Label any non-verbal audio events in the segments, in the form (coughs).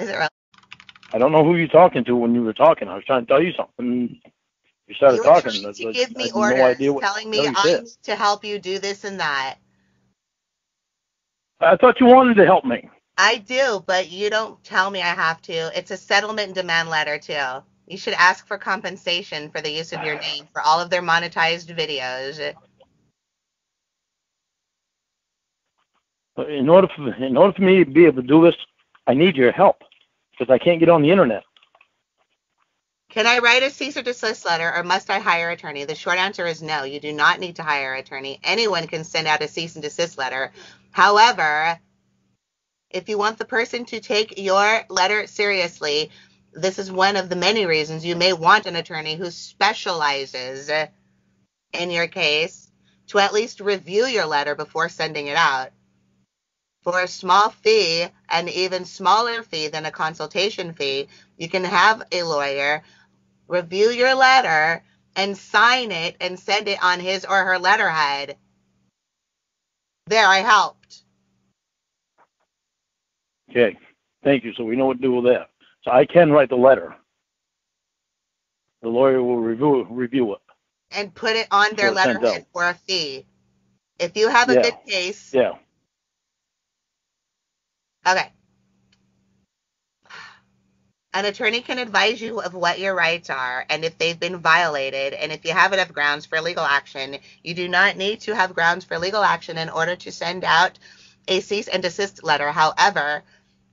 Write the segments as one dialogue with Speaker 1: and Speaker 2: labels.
Speaker 1: Is it?
Speaker 2: I don't know who you're talking to when you were talking. I was trying to tell you something. You started
Speaker 1: You
Speaker 2: talking.
Speaker 1: to
Speaker 2: what-
Speaker 1: give me orders,
Speaker 2: no idea what
Speaker 1: telling me I'm
Speaker 2: said.
Speaker 1: to help you do this and that.
Speaker 2: I thought you wanted to help me.
Speaker 1: I do, but you don't tell me I have to. It's a settlement and demand letter too. You should ask for compensation for the use of your name for all of their monetized videos.
Speaker 2: In order for in order for me to be able to do this, I need your help because I can't get on the internet.
Speaker 1: Can I write a cease or desist letter or must I hire an attorney? The short answer is no. You do not need to hire an attorney. Anyone can send out a cease and desist letter. However, if you want the person to take your letter seriously, this is one of the many reasons you may want an attorney who specializes in your case to at least review your letter before sending it out. For a small fee, an even smaller fee than a consultation fee, you can have a lawyer review your letter and sign it and send it on his or her letterhead. There, I helped.
Speaker 2: Okay, thank you. So we know what to do with that. So I can write the letter. The lawyer will review review it.
Speaker 1: And put it on their letterhead for a fee. If you have a
Speaker 2: Yeah.
Speaker 1: good case,
Speaker 2: Yeah.
Speaker 1: Okay. An attorney can advise you of what your rights are and if they've been violated. And if you have enough grounds for legal action, you do not need to have grounds for legal action in order to send out a cease and desist letter. However,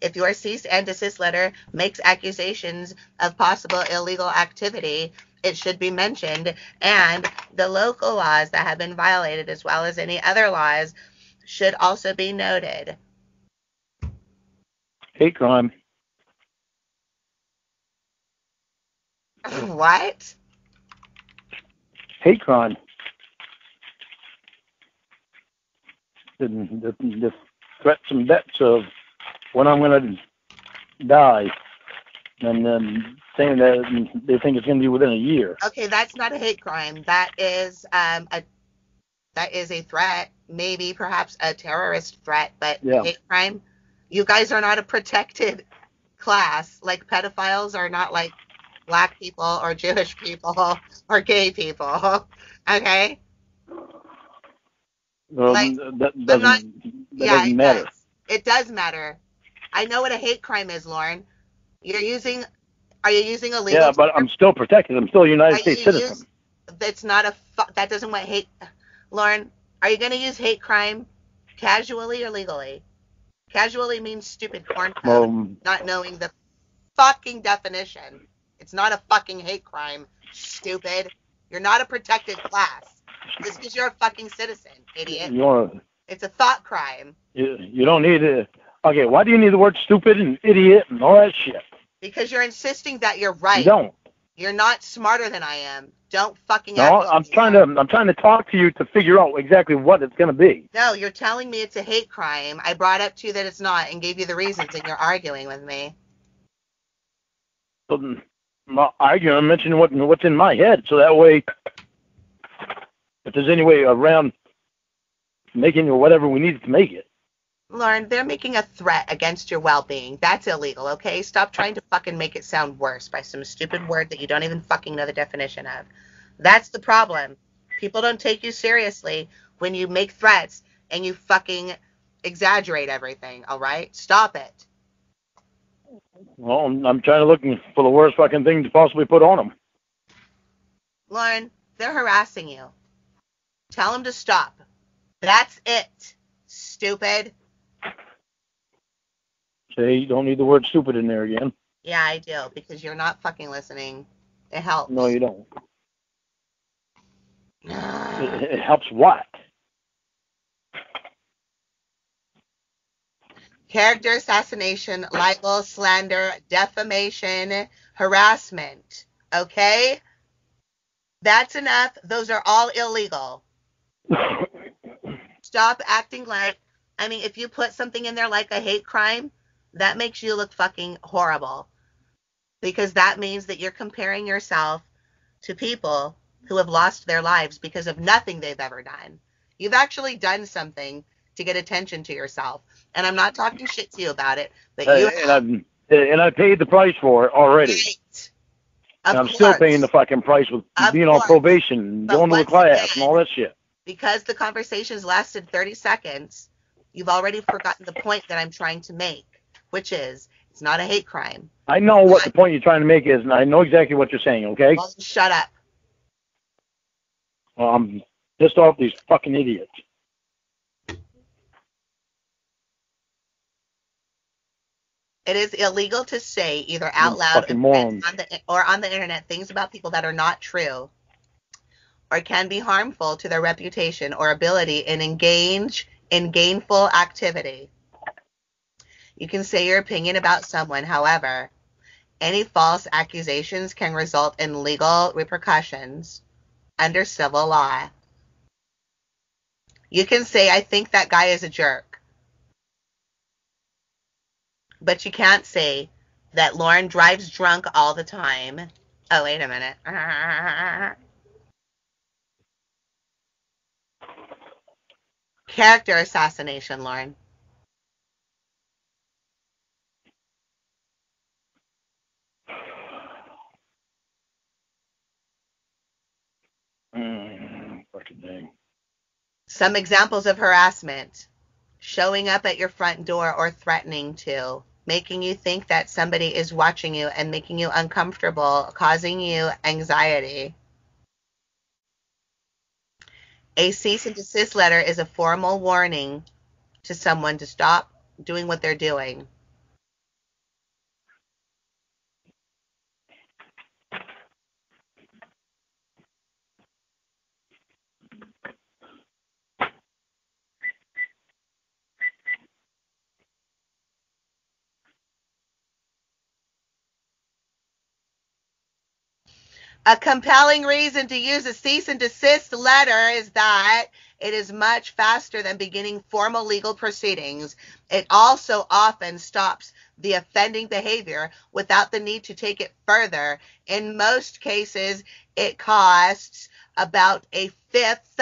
Speaker 1: if your cease and desist letter makes accusations of possible illegal activity, it should be mentioned. And the local laws that have been violated, as well as any other laws, should also be noted.
Speaker 2: Hate (laughs) crime.
Speaker 1: what?
Speaker 2: Hate crime. The, the, the threats and bets of when I'm going to die, and then saying that they think it's going to be within a year.
Speaker 1: Okay, that's not a hate crime. That is um, a that is a threat, maybe perhaps a terrorist threat, but
Speaker 2: Yeah.
Speaker 1: hate crime. You guys are not a protected class. Like pedophiles are not like black people or Jewish people (laughs) or gay people. (laughs) Okay?
Speaker 2: Well,
Speaker 1: Like,
Speaker 2: that doesn't,
Speaker 1: not-
Speaker 2: that
Speaker 1: yeah,
Speaker 2: doesn't
Speaker 1: it
Speaker 2: matter.
Speaker 1: does. It does matter. I know what a hate crime is, Lorne. You're using are you using a legal
Speaker 2: Yeah, but
Speaker 1: term?
Speaker 2: I'm still protected. I'm still a United
Speaker 1: Are
Speaker 2: States citizen.
Speaker 1: use- that's not a that doesn't what hate Lorne, are you going to use hate crime casually or legally? Casually means stupid corn code,
Speaker 2: Well,
Speaker 1: not knowing the fucking definition. It's not a fucking hate crime, stupid. You're not a protected class. Just because you're a fucking citizen, idiot.
Speaker 2: you want
Speaker 1: It's a thought crime
Speaker 2: you, you don't need it. Okay, why do you need the word stupid and idiot and all that shit?
Speaker 1: because you're insisting that you're right.
Speaker 2: You don't.
Speaker 1: You're not smarter than I am. Don't fucking
Speaker 2: No, I'm trying to. I'm trying to talk to you to figure out exactly what it's going to be.
Speaker 1: No, you're telling me it's a hate crime. I brought up to you that it's not and gave you the reasons, and you're arguing with me.
Speaker 2: So, mm, I'm not. I'm mentioning what what's in my head, so that way, if there's any way around making whatever we need to make it.
Speaker 1: Lorne, they're making a threat against your well-being. That's illegal, okay? Stop trying to fucking make it sound worse by some stupid word that you don't even fucking know the definition of. That's the problem. People don't take you seriously when you make threats and you fucking exaggerate everything, all right? Stop it.
Speaker 2: Well, I'm, I'm trying to look for the worst fucking thing to possibly put on them.
Speaker 1: Lorne, they're harassing you. Tell them to stop. That's it. Stupid.
Speaker 2: Say you don't need the word stupid in there again.
Speaker 1: Yeah, I do because you're not fucking listening. It helps.
Speaker 2: No, you don't. (sighs) It, it helps what?
Speaker 1: Character assassination, libel, slander, defamation, harassment. Okay? That's enough. Those are all illegal. (laughs) Stop acting like, I mean, if you put something in there like a hate crime, that makes you look fucking horrible. Because that means that you're comparing yourself to people who have lost their lives because of nothing they've ever done. You've actually done something to get attention to yourself. And I'm not talking shit to you about it, but you
Speaker 2: and and I paid the price for it already.
Speaker 1: Right.
Speaker 2: And I'm still paying the fucking price with
Speaker 1: Of
Speaker 2: being on probation, going to the class,
Speaker 1: again-
Speaker 2: and all that shit.
Speaker 1: because the conversation's lasted 30 seconds, you've already forgotten the point that I'm trying to make, which is it's not a hate crime.
Speaker 2: I know what the point you're trying to make is, and I know exactly what you're saying. Okay,
Speaker 1: Well, shut up.
Speaker 2: well, I'm pissed off these fucking idiots.
Speaker 1: It is illegal to say either out loud or on the, or on the internet things about people that are not true or can be harmful to their reputation or ability in engage in gainful activity. You can say your opinion about someone, however, any false accusations can result in legal repercussions under civil law. You can say, I think that guy is a jerk. But you can't say that Lorne drives drunk all the time. Oh, wait a minute. (laughs) Character assassination,
Speaker 2: Lorne.
Speaker 1: Some examples of harassment showing up at your front door or threatening to, making you think that somebody is watching you and making you uncomfortable, causing you anxiety. A cease and desist letter is a formal warning to someone to stop doing what they're doing. A compelling reason to use a cease and desist letter is that it is much faster than beginning formal legal proceedings. It also often stops the offending behavior without the need to take it further. In most cases, it costs about a fifth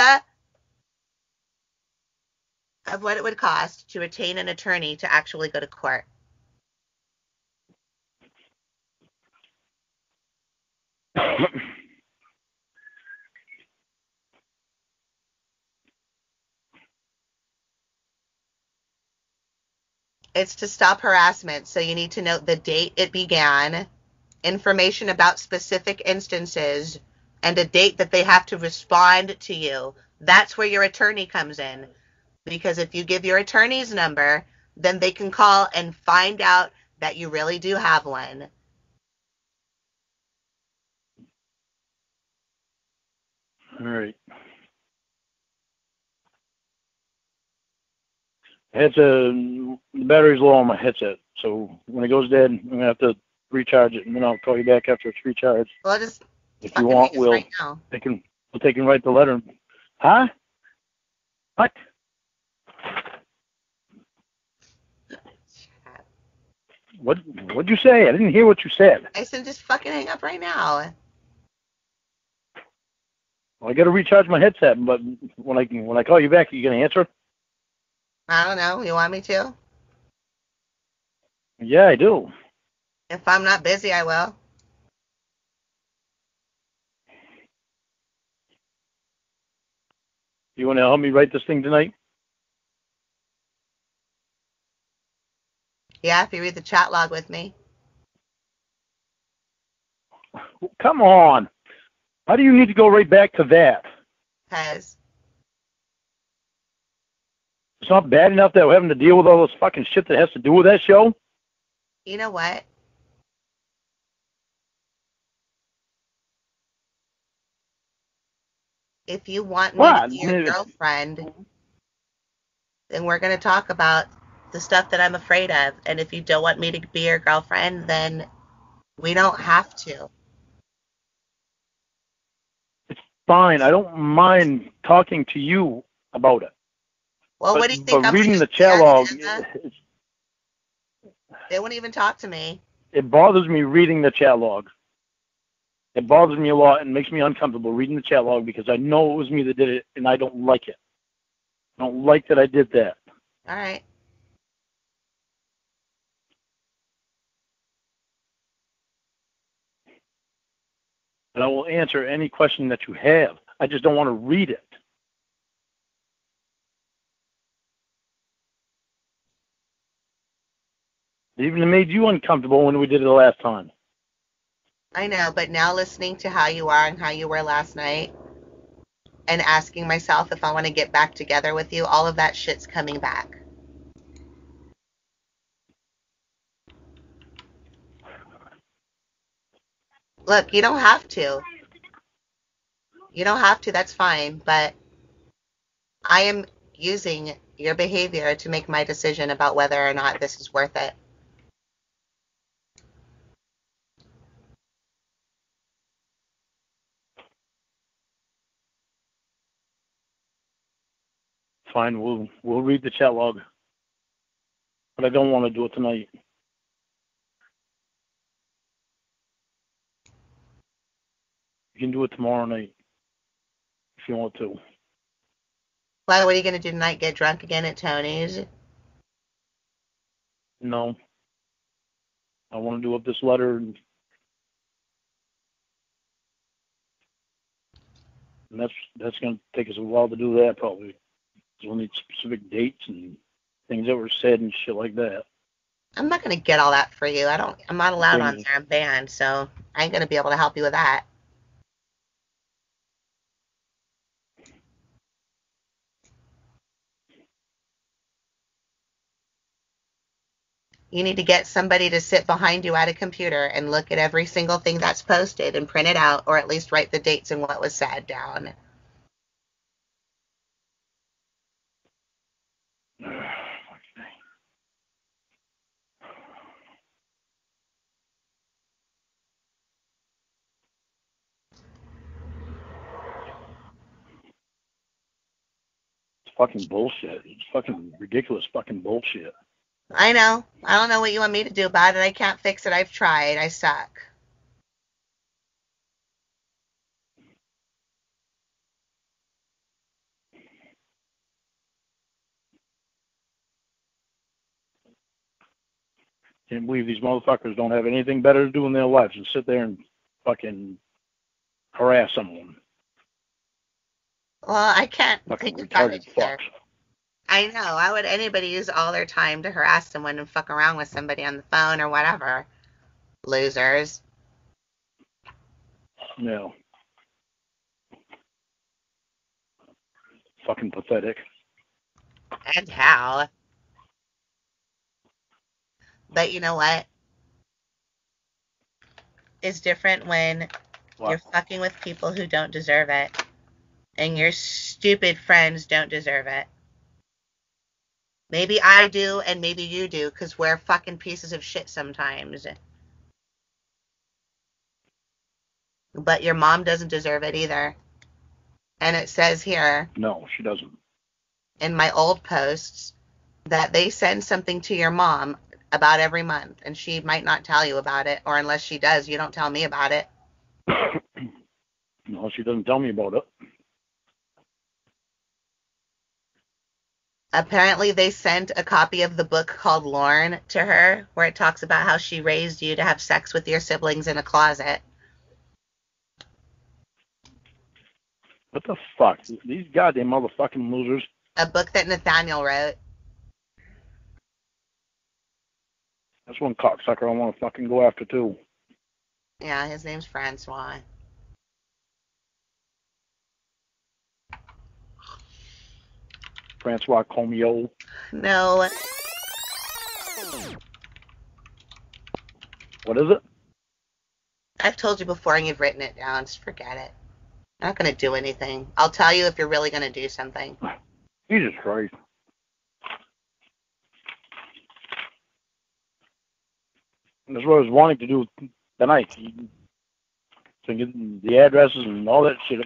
Speaker 1: of what it would cost to retain an attorney to actually go to court. (coughs) It's to stop harassment, so you need to note the date it began, information about specific instances, and a date that they have to respond to you. That's where your attorney comes in. Because if you give your attorney's number, then they can call and find out that you really do have one.
Speaker 2: All right. Headset, the battery's low on my headset, so when it goes dead, I'm gonna have to recharge it, and then I'll call you back after it's recharged.
Speaker 1: Well, I'll just
Speaker 2: If you want, we'll
Speaker 1: right now.
Speaker 2: they can we'll take and write the letter. Huh? What? What? What'd you say? I didn't hear what you said.
Speaker 1: I said just fucking hang up right now.
Speaker 2: Well, I got to recharge my headset, but when I when I call you back, are you gonna answer?
Speaker 1: I don't know. You want me to?
Speaker 2: Yeah, I do.
Speaker 1: If I'm not busy, I will.
Speaker 2: You want to help me write this thing tonight?
Speaker 1: Yeah, if you read the chat log with me.
Speaker 2: Come on. How do you need to go right back to that?
Speaker 1: Because
Speaker 2: It's not bad enough that we're having to deal with all this fucking shit that has to do with that show.
Speaker 1: you know what? If you want me
Speaker 2: What?
Speaker 1: to be your girlfriend, then we're going to talk about the stuff that I'm afraid of. And if you don't want me to be your girlfriend, then we don't have to.
Speaker 2: Fine, I don't mind talking to you about it.
Speaker 1: Well,
Speaker 2: but,
Speaker 1: what do you think?
Speaker 2: but
Speaker 1: I'm
Speaker 2: reading the chat log,
Speaker 1: They won't even talk to me.
Speaker 2: it bothers me reading the chat log. It bothers me a lot and makes me uncomfortable reading the chat log because I know it was me that did it and I don't like it. I don't like that I did that.
Speaker 1: All right.
Speaker 2: And I will answer any question that you have. I just don't want to read it. It even made you uncomfortable when we did it the last time.
Speaker 1: I know, but now listening to how you are and how you were last night and asking myself if I want to get back together with you, all of that shit's coming back. Look, you don't have to. You don't have to, that's fine, but I am using your behavior to make my decision about whether or not this is worth it.
Speaker 2: Fine, we'll we'll read the chat log. But I don't want to do it tonight. You can do it tomorrow night if you want to.
Speaker 1: Well, what are you going to do tonight? Get drunk again at Tony's?
Speaker 2: No. I want to do up this letter and, and that's that's going to take us a while to do that probably. We'll need specific dates and things that were said and shit like that.
Speaker 1: I'm not going to get all that for you. I don't. I'm not allowed on there. I'm banned, so I ain't going to be able to help you with that. You need to get somebody to sit behind you at a computer and look at every single thing that's posted and print it out, or at least write the dates and what was said down.
Speaker 2: It's fucking bullshit. It's fucking ridiculous fucking bullshit.
Speaker 1: I know. I don't know what you want me to do about it. I can't fix it. I've tried. I suck.
Speaker 2: Can't believe these motherfuckers don't have anything better to do in their lives than sit there and fucking harass someone.
Speaker 1: Well, I can't
Speaker 2: Fucking
Speaker 1: think about
Speaker 2: retarded
Speaker 1: it either.
Speaker 2: fucks.
Speaker 1: I know. Why would anybody use all their time to harass someone and fuck around with somebody on the phone or whatever? Losers.
Speaker 2: No. Fucking pathetic.
Speaker 1: And how? But you know what? It's different when
Speaker 2: What?
Speaker 1: you're fucking with people who don't deserve it. And your stupid friends don't deserve it. Maybe I do, and maybe you do, because we're fucking pieces of shit sometimes. But your mom doesn't deserve it either. And it says here
Speaker 2: No, she doesn't.
Speaker 1: in my old posts that they send something to your mom about every month, and she might not tell you about it, or unless she does, you don't tell me about it. (coughs)
Speaker 2: no, she doesn't tell me about it.
Speaker 1: Apparently, they sent a copy of the book called Lorne to her, where it talks about how she raised you to have sex with your siblings in a closet.
Speaker 2: What the fuck? These goddamn motherfucking losers.
Speaker 1: A book that Nathaniel wrote.
Speaker 2: That's one cocksucker I want to fucking go after too.
Speaker 1: Yeah, his name's Francois.
Speaker 2: Francois Comio.
Speaker 1: No,
Speaker 2: What is it?
Speaker 1: I've told you before, and you've written it down. Just forget it. I'm not going to do anything. I'll tell you if you're really going to do something. (sighs)
Speaker 2: Jesus Christ. And That's what I was wanting to do tonight. To get the addresses and all that shit.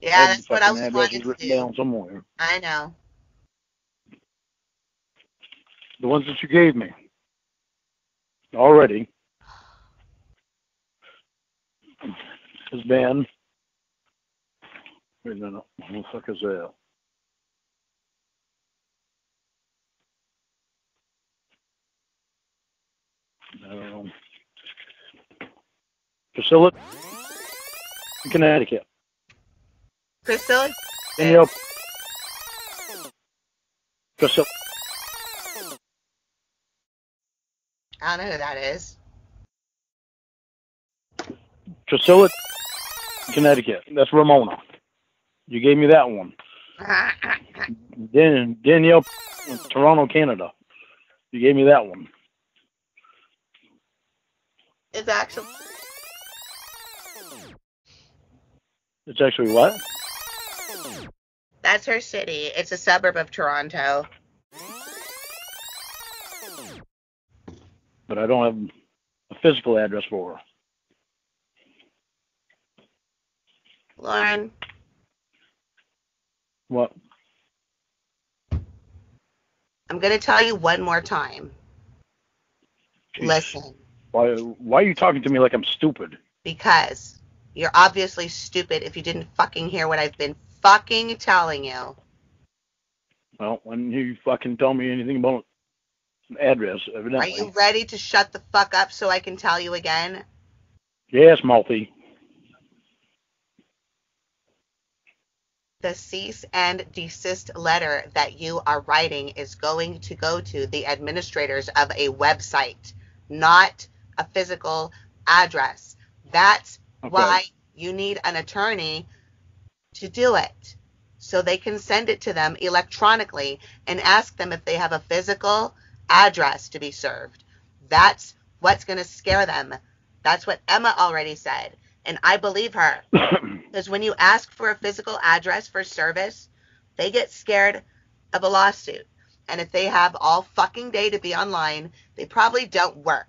Speaker 1: Yeah, that's what I was wanting to do.
Speaker 2: down somewhere.
Speaker 1: I know.
Speaker 2: The ones that you gave me. Already. Has been. Wait a minute. What the fuck is that? Priscilla, Connecticut.
Speaker 1: Priscilla.
Speaker 2: Danielle. Priscilla.
Speaker 1: I don't know who that is.
Speaker 2: Priscilla, Connecticut. That's Ramona. You gave me that one. (laughs) Dan- Danielle, Toronto, Canada. You gave me that one.
Speaker 1: It's actually
Speaker 2: It's actually what?
Speaker 1: That's her city. It's a suburb of Toronto.
Speaker 2: But I don't have a physical address for her.
Speaker 1: Lorne,
Speaker 2: What?
Speaker 1: I'm gonna tell you one more time.
Speaker 2: Jeez.
Speaker 1: Listen,
Speaker 2: Why, why are you talking to me like I'm stupid?
Speaker 1: because you're obviously stupid if you didn't fucking hear what I've been fucking telling you.
Speaker 2: Well, when you fucking tell me anything about an address,
Speaker 1: Are you ready to shut the fuck up so I can tell you again?
Speaker 2: Yes, Malthy.
Speaker 1: The cease and desist letter that you are writing is going to go to the administrators of a website, not a physical address. That's
Speaker 2: Okay.
Speaker 1: why you need an attorney to do it. So they can send it to them electronically and ask them if they have a physical address to be served. That's what's going to scare them. That's what Emma already said. And I believe her. (coughs) Because when you ask for a physical address for service, they get scared of a lawsuit. And if they have all fucking day to be online, they probably don't work.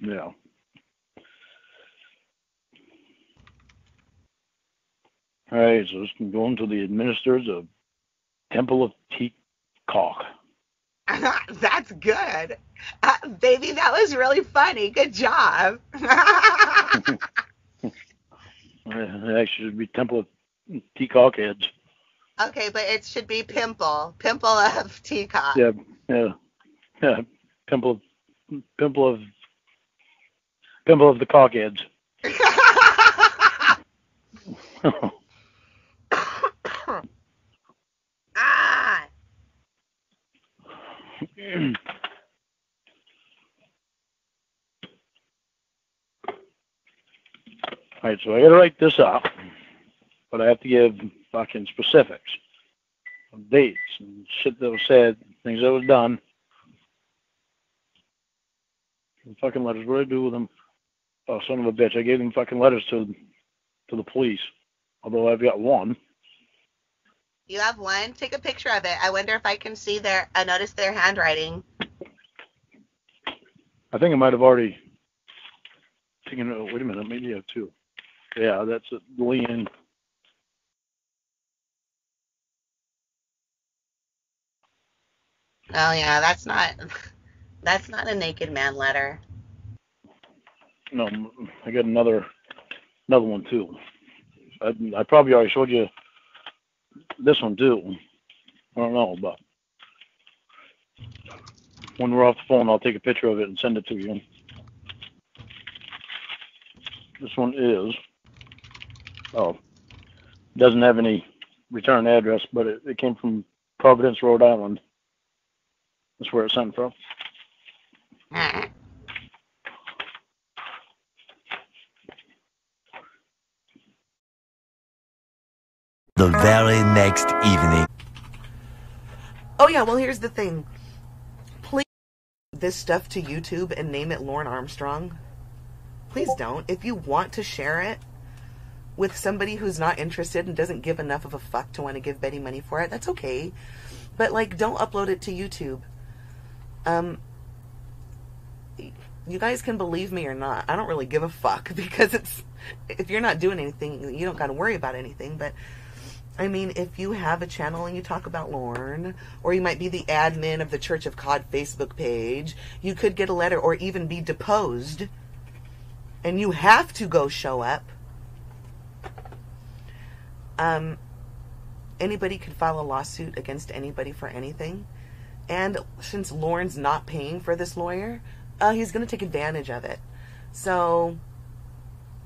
Speaker 2: yeah. All right, so it's going to the administrators of Temple of Teacock. (laughs)
Speaker 1: That's good. Uh, baby, that was really funny. Good job. (laughs)
Speaker 2: It actually should be Temple of Teacock Heads.
Speaker 1: okay, but it should be Pimple. Pimple of Teacock.
Speaker 2: Yeah, yeah, yeah. Pimple of Pimple of Pimple of the Cockheads. (laughs)
Speaker 1: ah,
Speaker 2: All right, so I got to write this up, but I have to give fucking specifics, dates, and shit that was said, things that was done. Fucking letters. What do I do with them? Oh, son of a bitch! I gave them fucking letters to to the police. Although I've got one.
Speaker 1: You have one? Take a picture of it. I wonder if I can see their, I notice their handwriting.
Speaker 2: I think I might have already taken. Oh, wait a minute, maybe I have two. Yeah, that's it. Leanne.
Speaker 1: Oh yeah, that's not, (laughs) that's not a naked man letter.
Speaker 2: No, I got another another one too. I, I probably already showed you this one too. I don't know, but when we're off the phone, I'll take a picture of it and send it to you. This one is oh, doesn't have any return address, but it, it came from Providence, Rhode Island. That's where it's sent from. Mm-hmm.
Speaker 3: The very next evening.
Speaker 4: Oh yeah, well here's the thing. Please this stuff to YouTube and name it Lorne Armstrong. Please don't. If you want to share it with somebody who's not interested and doesn't give enough of a fuck to want to give Betty money for it, that's okay. But like don't upload it to YouTube. Um you guys can believe me or not. I don't really give a fuck (laughs) because it's if you're not doing anything, you don't got to worry about anything, but I mean, if you have a channel and you talk about Lorne, or you might be the admin of the Church of Cod Facebook page, you could get a letter or even be deposed, and you have to go show up. Um, anybody could file a lawsuit against anybody for anything, and since Lorne's not paying for this lawyer, uh, he's going to take advantage of it. So,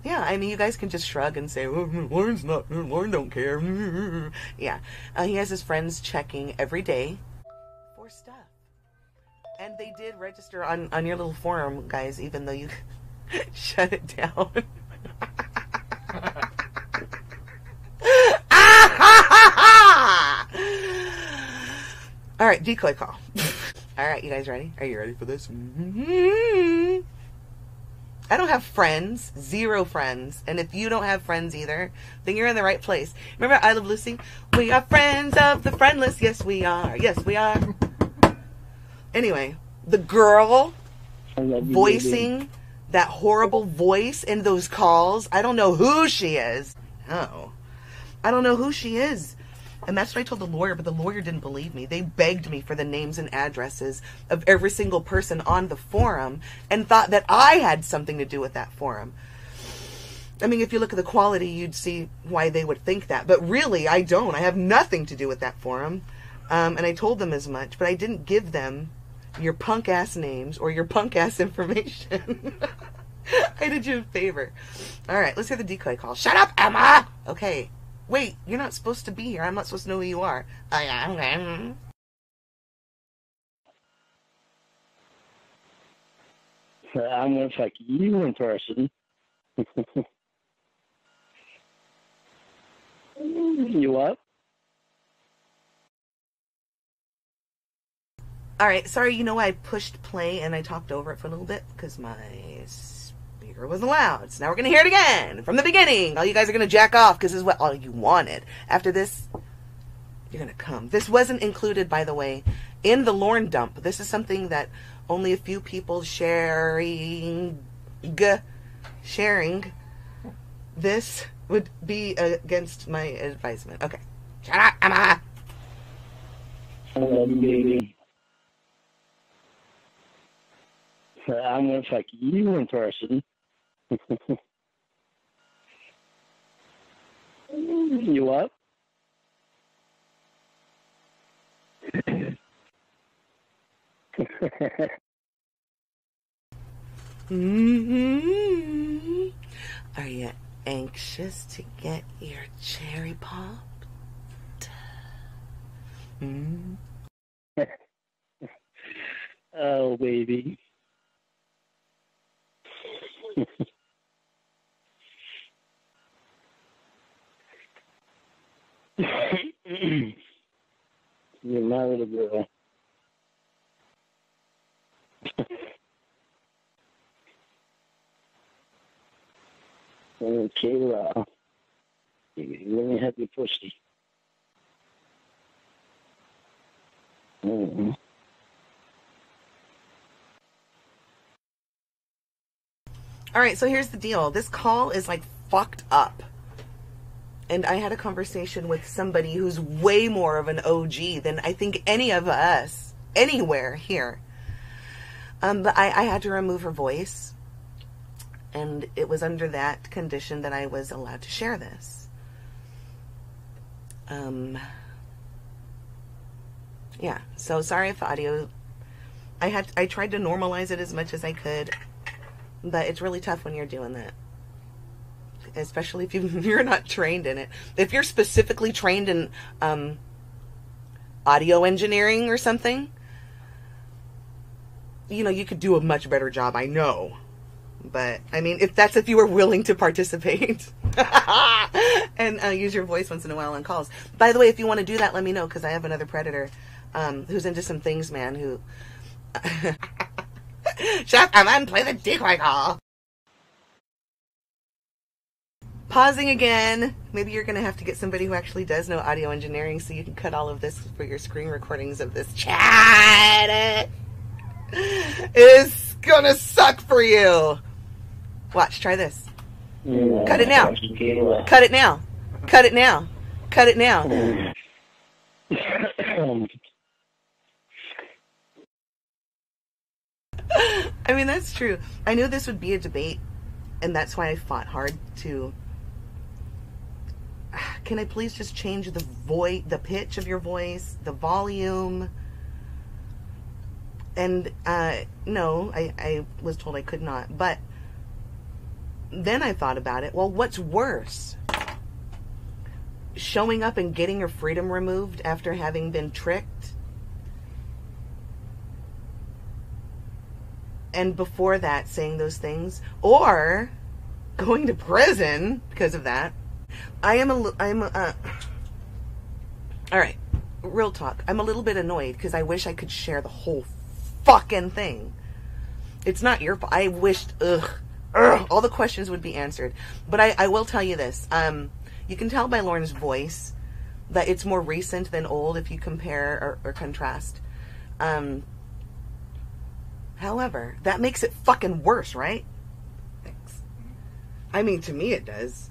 Speaker 4: yeah, I mean, you guys can just shrug and say, oh, Lorne's not, Lorne don't care. (laughs) yeah. Uh, he has his friends checking every day for stuff. And they did register on, on your little forum, guys, even though you (laughs) shut it down. (laughs) All right, decoy call. All right, you guys ready? Are you ready for this? I don't have friends, zero friends. And if you don't have friends either, then you're in the right place. Remember I Love Lucy? We are friends of the friendless. Yes, we are. Yes, we are. Anyway, the girl voicing that horrible voice in those calls, I don't know who she is. No. I don't know who she is. And that's what I told the lawyer, but the lawyer didn't believe me. They begged me for the names and addresses of every single person on the forum and thought that I had something to do with that forum. I mean, if you look at the quality, you'd see why they would think that. But really, I don't. I have nothing to do with that forum. Um, and I told them as much, but I didn't give them your punk ass names or your punk ass (laughs) information. (laughs) I did you a favor. All right, let's hear the decoy call. Shut up, Emma! Okay. Wait, you're not supposed to be here. I'm not supposed to know who you are. Oh, I am.
Speaker 2: I'm gonna fuck you in person. (laughs) you what?
Speaker 4: All right, sorry. You know I pushed play and I talked over it for a little bit because my speaker wasn't loud. So now we're gonna hear it again from the beginning. All you guys are gonna jack off because this is what all you wanted. After this, you're gonna come. This wasn't included, by the way, in the Lorne dump. This is something that only a few people sharing, sharing. This would be against my advisement. Okay, shut up, Emma.
Speaker 2: You, baby. I'm gonna fuck you in person. (laughs) you what?
Speaker 4: hmm Are you anxious to get your cherry popped? Hmm? (laughs)
Speaker 2: oh, baby. (laughs) You're my little girl. okay, well, you really happy pussy. Mm-hmm.
Speaker 4: All right, so here's the deal. This call is like fucked up. And I had a conversation with somebody who's way more of an OG than I think any of us anywhere here. Um, but I, I had to remove her voice. And it was under that condition that I was allowed to share this. Um, yeah, so sorry if audio. I had I tried to normalize it as much as I could but it's really tough when you're doing that especially if you, (laughs) you're not trained in it. If you're specifically trained in um, audio engineering or something you know you could do a much better job i know. But i mean if that's if you were willing to participate (laughs) and uh, use your voice once in a while on calls. By the way if you want to do that let me know because i have another predator um, who's into some things man who (laughs) Shut up and play the decoy call. Pausing again. Maybe you're going to have to get somebody who actually does know audio engineering so you can cut all of this for your screen recordings of this chat. (laughs) It is going to suck for you. Watch, try this. Cut it now. Cut it now. Cut it now. Cut it now. (laughs) I mean, that's true. I knew this would be a debate, and that's why I fought hard to. Can I please just change the voice, the pitch of your voice, the volume? And uh, no, I, I was told I could not. But then I thought about it. Well, what's worse? Showing up and getting your freedom removed after having been tricked? And before that, saying those things? Or going to prison because of that? I am a. I'm a. Uh, all right, real talk. I'm a little bit annoyed because I wish I could share the whole fucking thing. It's not your fault. I wished, ugh, ugh, all the questions would be answered. But I, I will tell you this. Um, you can tell by Lorne's voice that it's more recent than old if you compare or, or contrast. Um, however, that makes it fucking worse, right? Thanks. I mean, to me it does.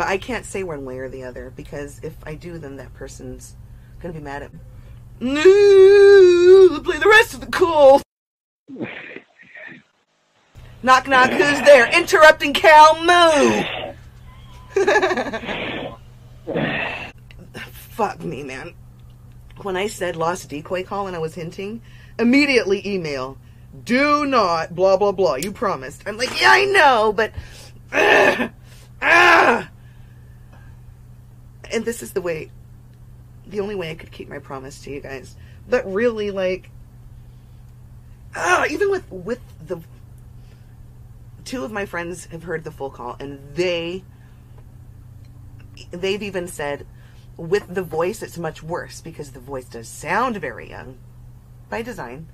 Speaker 4: But I can't say one way or the other because if I do, then that person's gonna be mad at me. No, play the rest of the call. knock knock, who's there? Interrupting Cal Moo. (laughs) Fuck me, man. When I said lost decoy call and I was hinting, immediately email. Do not blah blah blah. You promised. I'm like, yeah, I know, but. Uh, (clears throat) uh. And this is the way the only way I could keep my promise to you guys. But really, like, ah, even with with the two of my friends have heard the full call, and they they've even said with the voice it's much worse because the voice does sound very young by design.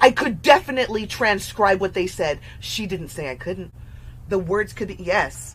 Speaker 4: I could definitely transcribe what they said. She didn't say I couldn't. The words could be yes.